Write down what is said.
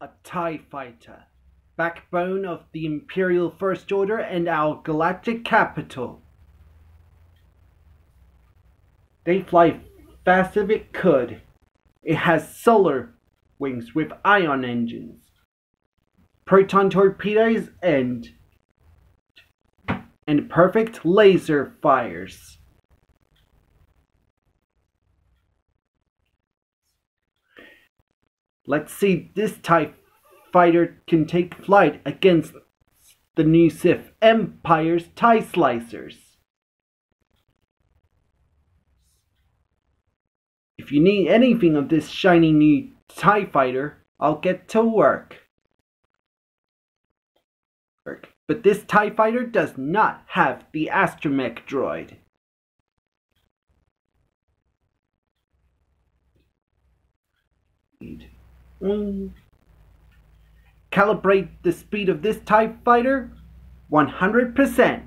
a TIE fighter, backbone of the Imperial First Order and our galactic capital. They fly fast if it could. It has solar wings with ion engines, proton torpedoes, and and perfect laser fires. Let's see this TIE fighter can take flight against the new Sith Empire's TIE slicers. If you need anything of this shiny new TIE fighter, I'll get to work. But this TIE fighter does not have the astromech droid. Mm. Calibrate the speed of this TIE fighter 100%.